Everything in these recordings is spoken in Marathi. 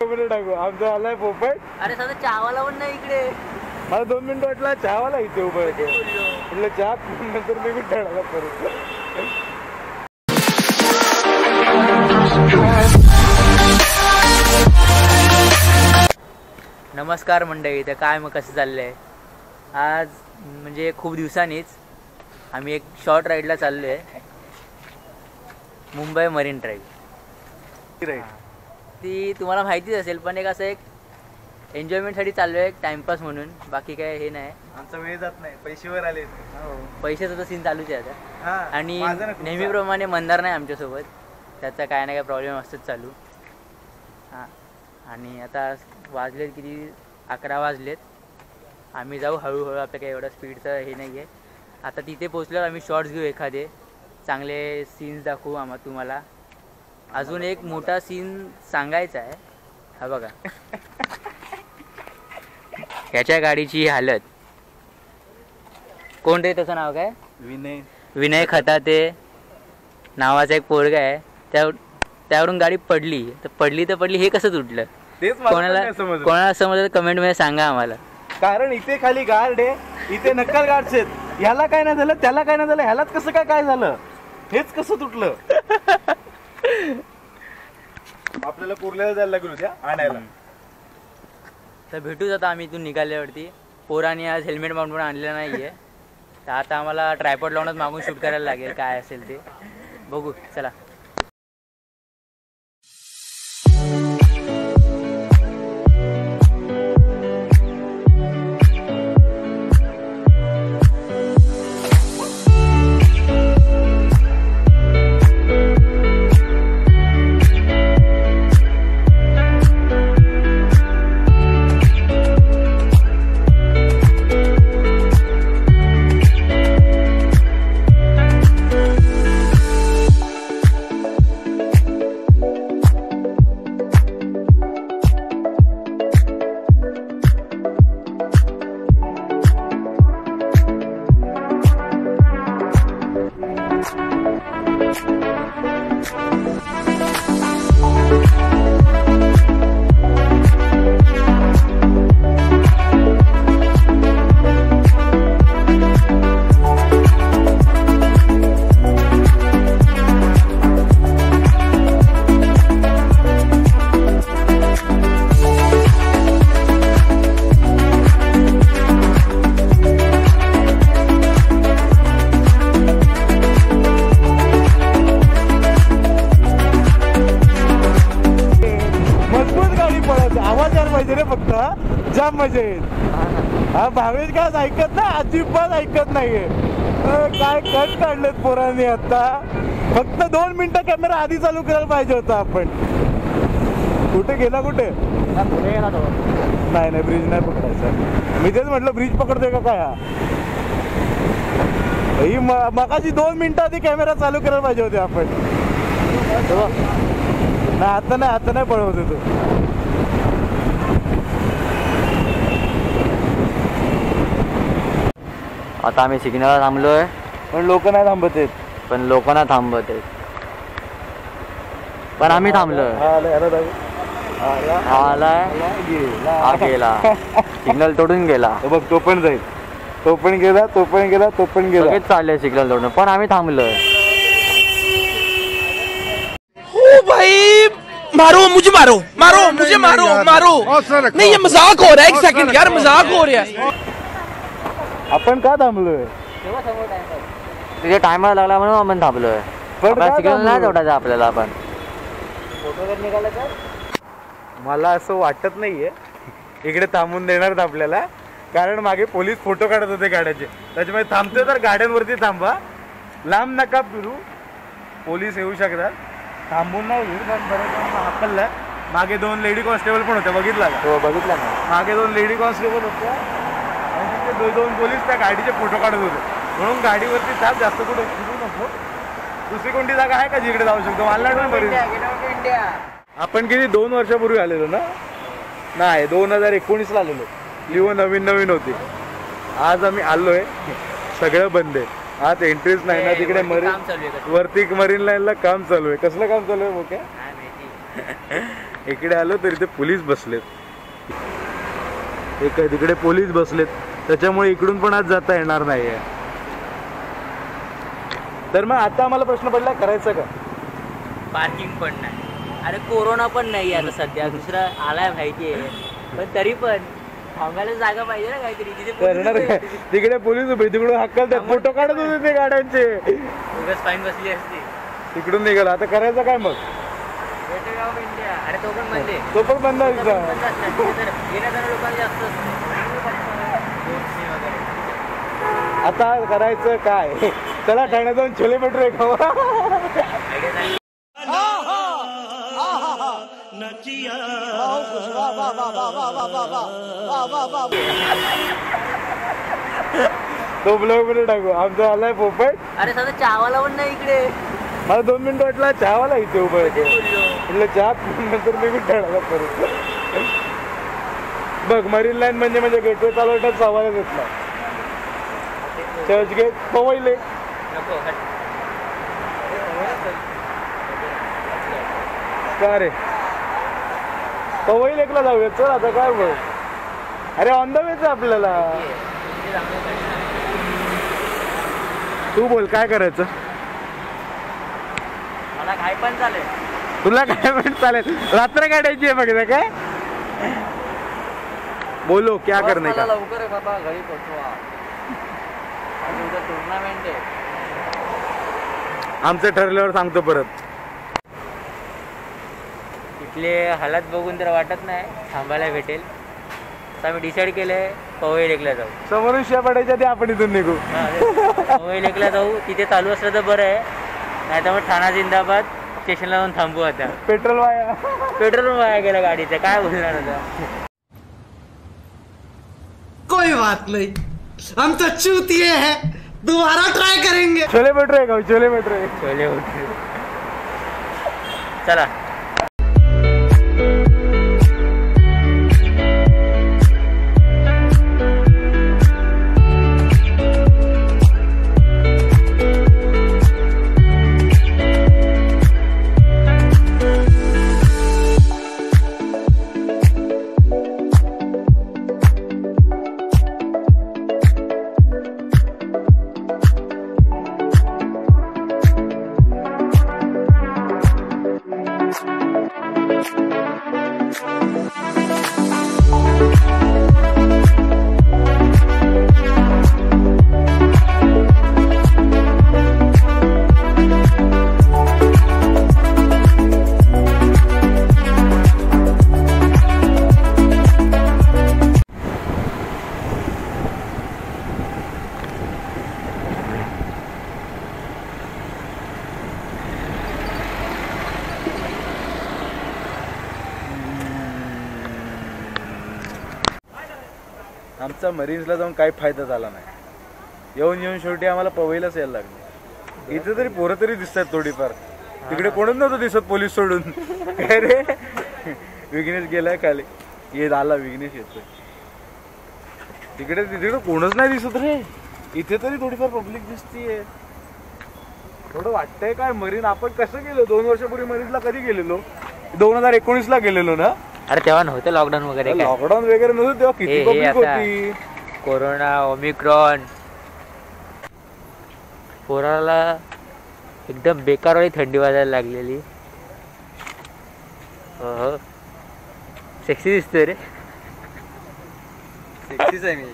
मध्ये टाकू आमचा आलाय पोपट अरे सध्या चहावाला पण नाही इकडे. मला दोन मिनिटं वाटलं चहावाला इथे उभं म्हटलं चहा नंतर मी विठाळाला परत नमस्कार मंडळी तर काय मग कसं चाललं आहे आज म्हणजे खूप दिवसांनीच आम्ही एक शॉर्ट राईडला चाललो आहे मुंबई मरीन ड्राईव्ह राईट ती तुम्हाला माहितीच असेल पण एक असं एक एन्जॉयमेंटसाठी चाललो आहे टाइमपास म्हणून. बाकी काय हे नाही. आमचा वेळ जात नाही. पैशावर आले पैशाचा तर सीन चालूच आहे आता. हा आणि. नेहमीप्रमाणे मंदार नाही आमच्यासोबत. त्याचा काय ना काय प्रॉब्लेम असतोच चालू. हां. आणि आता वाजलेत किती? अकरा वाजलेत. आम्ही जाऊ हळूहळू आपल्या काही एवढं स्पीडचं हे नाही आहे आता तिथे पोचल्यावर आम्ही शॉर्ट्स घेऊ एखादे. चांगले सीन्स दाखवू आम्हा तुम्हाला. अजून एक मोठा सीन सांगायचा आहे. हा बघा. ह्याच्या गाडीची हालत. कोण रे त्याचं नाव काय? विनय. विनय खताते. नावाचा एक पोरगा आहे. त्या त्यावरून गाडी पडली. तर पडली तर पडली हे कसं तुटलं? तेच कोणाला. कोणाला समजलं? कमेंटमध्ये सांगा आम्हाला. कारण इथे खाली गार्ड आहे. इथे नक्कल गार्ड्स आहेत. ह्याला काय नाही झालं त्याला काय नाही झालं ह्यालाच कसं काय काय झालं? हेच कसं तुटलं? आपल्याला कुर्ल्याला जायला लागलो त्या आणायला. तर भेटूच आता आम्ही इथून निघाल्यावरती. पोराने आज हेल्मेट माउंट पण नाहीये. तर आता आम्हाला ट्रायपॉड लावूनच मागून शूट करायला लागेल काय असेल ते. बघू चला. जाम मजा म्हणजे. येईल हा भावेश काय ऐकत ना अजिबात ऐकत नाहीये. काय कट काढलेत पोरांनी आता? फक्त दोन मिनिटं कॅमेरा आधी चालू करायला पाहिजे होता आपण. कुठे गेला कुठे? नाही नाही ब्रिज नाही पकडायचा. मी तेच म्हटलं ब्रिज पकडतोय का काय हा? ही म- मगाशी दोन मिनिटं आधी कॅमेरा चालू करायला पाहिजे होते आपण. नाही आता नाही आता नाही पळवत तू आता आम्ही सिग्नलला थांबलोय. पण लोक नाही थांबत आहेत. पण लोक ना थांबत आहेत. पण आम्ही आलं, आलं. हा, हा आलाय. आला, गेला. हा गेला. सिग्नल तोडून गेला. तो बघ तो पण जाईल. तो पण गेला तो पण गेला तो पण गेला. लगेच चालले सिग्नल तोडून पण आम्ही थांबलोय. भाई मारो मुझे मारो मारो मुझे मारो मारो। नहीं ये मज़ाक हो रहा है एक सेकंड यार मज़ाक हो रहा है। आपण का थांबलोय? तिथे टायमर लागला म्हणून आपण थांबलोय. सिग्नल नाही? तोडायचा आपल्याला आपण. मला असं वाटत नाहीये. इकडे थांबून देणार आपल्याला. कारण मागे पोलीस फोटो काढत होते गाड्याचे. त्याच्यामुळे थांबते तर गाड्यांवरती थांबा. लांब नका फिरू. पोलीस येऊ शकतात. थांबून नाही होईल पण हाकललं. मागे दोन लेडी कॉन्स्टेबल पण होत्या बघितला का? हो बघितला ना. मागे दोन लेडी कॉन्स्टेबल होत्या दो- दोन पोलीस त्या गाडीचे फोटो काढत होते. म्हणून गाडीवरती थांब जास्त कुठे फिरू नको. दुसरी कोणती जागा आहे का जिकडे जाऊ शकतो? मला बरी आपण किती दोन वर्षापूर्वी आलेलो ना? नाही दोन हजार एकोणीसला आलेलो. लिओ नवीन नवीन होती. आज आम्ही आलोय. सगळं बंद आहे. आज एंट्रीच नाही ना तिकडे मरीन? वरती मरीन लाईनला काम चालू आहे. कसलं काम चालू आहे माहिती. इकडे आलो तरी ते पोलीस बसलेत. एक तिकडे पोलीस बसलेत. त्याच्यामुळे इकडून पण आज जाता येणार नाहीये. तर मग आता आम्हाला प्रश्न पडला करायचं का? पार्किंग पण नाही. अरे कोरोना पण नाही आता सध्या. दुसरा आलाय माहिती आहे पण तरी पण थांबायला जागा पाहिजे ना काहीतरी. जिथे करणार काय? तिकडे पोलीस उभे तिकडून हक्कल फोटो काढत होते ते गाड्यांचे. उगाच फाईन बसली असती. तिकडून निघाला. आता करायचं काय मग? Gateway of India. अरे तो पण बंद आहे. तो पण बंद आहे तिथं. असणार. तिथे लोकांना जास्त असतं. दोनशे वगैरे. आता करायचं काय? चला ठाण्यात जाऊन छोले भटुरे खावा. तो ब्लॉगमध्ये टाकू. आमचा आलाय पोपट. अरे सध्या चहावाला पण नाही इकडे. मला दोन मिनिटं वाटला चहावाला इथे उभं ते आहे. बोललो म्हटलं चहा नंतर निघून ठाण्याला परत बघ मरीन लाईन म्हणजे म्हणजे गेटवे चालवण्यात सवालच येत नाही चर्च गेट पवईले. का रे? पवई लेकला जाऊया चल आता काय बघ अरे ऑन द वेच आपल्याला. तू बोल काय करायचं? मला काय पण चालेल. तुला काय पण चालेल. रात्र काढायची आहे बघ काय? बोलो क्या करणे का? लवकर आहे बाबा टुर्नामेंट आहे. आमचं ठरल्यावर सांगतो परत. इथले हालात बघून तर वाटत नाही थांबायला भेटेल. तर आम्ही डिसाईड केलंय पवई लेकला जाऊ. समोरून शिया पडायच्या आधी आपण इथून निघू. पवई लेकला जाऊ तिथे चालू असलं तर बरं आहे. नाही तर मग ठाणा जिंदाबाद स्टेशनला जाऊन थांबू आता. पेट्रोल वाया. पेट्रोल वाया गेलं गाडीचं काय बोलणार आता? कोई बात नहीं हम तो चूतिए हैं। दोबारा ट्राय करेंगे। छोले भटुरे खाऊ छोले भटुरे छोले भटुरे चला। आमचा मरीन्सला जाऊन काही फायदा झाला नाही. येऊन येऊन शेवटी आम्हाला पवईलाच यायला लागले. इथे तरी पोरं तरी दिसतात थोडीफार. तिकडे कोणच नव्हतं दिसत पोलीस सोडून. काय रे? विघ्नेश गेलाय खाली. ये आला विघ्नेश येतोय. तिकडे तिकडे कोणच नाही दिसत रे. इथे तरी थोडीफार पब्लिक दिसतीये. थोडं वाटतंय काय? मरीन आपण कसं गेलो? दोन वर्षापूर्वी मरीनला कधी गेलेलो? दोन हजार एकोणीस ला गेलेलो ना? अरे तेव्हा नव्हतं लॉकडाऊन वगैरे काय? लॉकडाऊन वगैरे नव्हतं तेव्हा हे- किती हे आता- होती. कोरोना ओमिक्रॉन पोराला एकदम बेकारवाली थंडी वाजायला लागलेली. हो. सेक्सी दिसतोय रे. सेक्सीच आहे मी.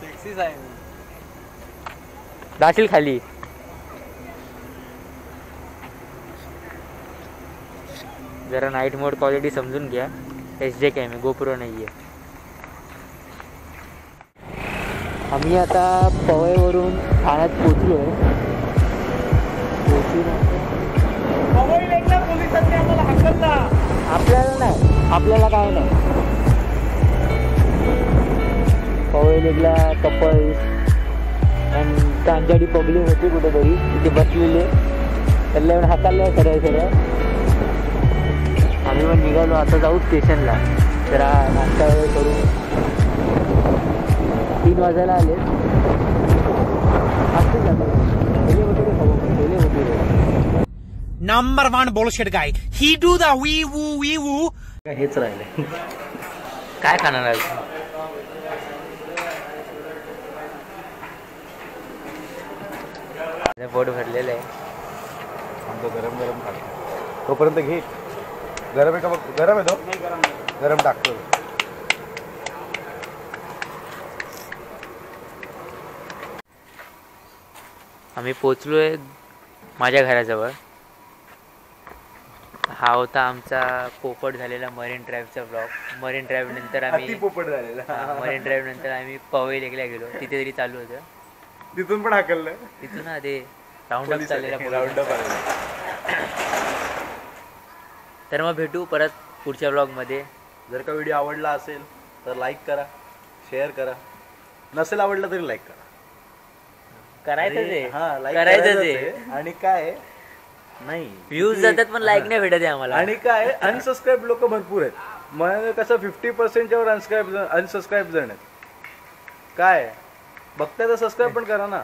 सेक्सीच आहे मी. जाशील खाली. जरा नाईट मोड क्वालिटी समजून घ्या. एस जे कॅम आहे गोप्रो नाही आहे आम्ही आता पवईवरून ठाण्यात पोचलो आहे आपल्याला नाही. आपल्याला काय नाही. पवई लेकला कपल आणि कांजाडी पब्लिक होती कुठेतरी. तिथे बसलेले. त्याला एवढं हाताला सरळ सरळ आम्ही पण निघालो. आता जाऊ स्टेशनला. जरा नाश्ता वगैरे करून. तीन वाजायला आले. Number one bullshit guy. He do the wee woo wee woo. हेच राहिले. काय खाणार आज? पोट भरलेलं आहे. आमचं गरम गरम खातो तोपर्यंत घे. गरम आहे का बघ? गरम आहे तो? गरम टाकतो आम्ही पोचलोय माझ्या घराजवळ. हा होता आमचा पोपट झालेला मरीन ड्राईव्हचा ब्लॉग मरीन ड्राईव्ह नंतर अति आम्ही पोपट झालेला. मरीन ड्राईव्ह नंतर आम्ही पवई लेकला गेलो. तिथे तरी चालू होतं. तिथून पण हाकललं. तिथून ते राऊंड अप चाललेला राऊंड पोलिसांचा. तर मग भेटू परत पुढच्या ब्लॉगमध्ये जर का व्हिडिओ आवडला असेल तर लाईक करा शेअर करा. नसेल आवडला तरी लाईक करा. करायचं हा ते आणि काय नाही. व्ह्यूज जातात पण लाईक नाही भेटत आहे आम्हाला. आणि काय अनसबस्क्राईब लोक भरपूर आहेत. मग कसं फिफ्टी पर्सेंटच्या वर अनस्क्राईब अनसबस्क्राईब जण आहेत. काय? बघताय तर सबस्क्राईब पण करा ना.